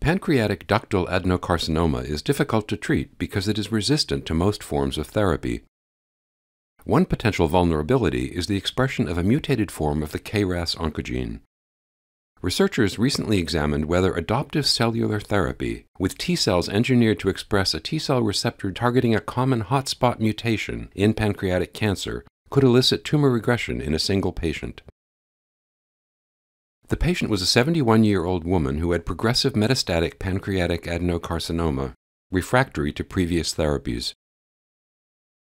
Pancreatic ductal adenocarcinoma is difficult to treat because it is resistant to most forms of therapy. One potential vulnerability is the expression of a mutated form of the KRAS oncogene. Researchers recently examined whether adoptive cellular therapy, with T cells engineered to express a T cell receptor targeting a common hotspot mutation in pancreatic cancer, could elicit tumor regression in a single patient. The patient was a 71 year old woman who had progressive metastatic pancreatic adenocarcinoma, refractory to previous therapies.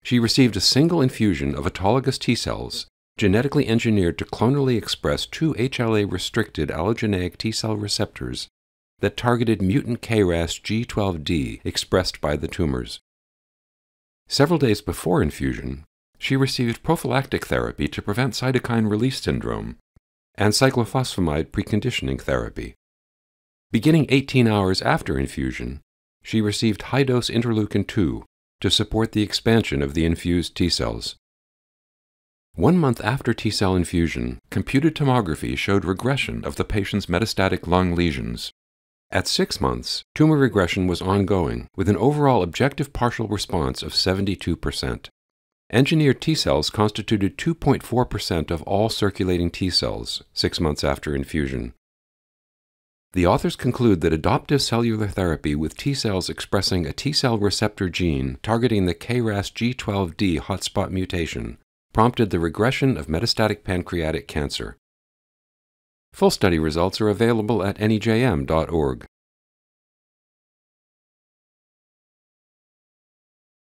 She received a single infusion of autologous T cells, genetically engineered to clonally express two HLA restricted allogeneic T cell receptors that targeted mutant KRAS G12D expressed by the tumors. Several days before infusion, she received prophylactic therapy to prevent cytokine release syndrome and cyclophosphamide preconditioning therapy. Beginning 18 hours after infusion, she received high dose interleukin 2 to support the expansion of the infused T cells. One month after T cell infusion, computed tomography showed regression of the patient's metastatic lung lesions. At six months, tumor regression was ongoing, with an overall objective partial response of 72%. Engineered T cells constituted 2.4% of all circulating T cells six months after infusion. The authors conclude that adoptive cellular therapy with T cells expressing a T cell receptor gene targeting the KRAS G12D hotspot mutation prompted the regression of metastatic pancreatic cancer. Full study results are available at nejm.org.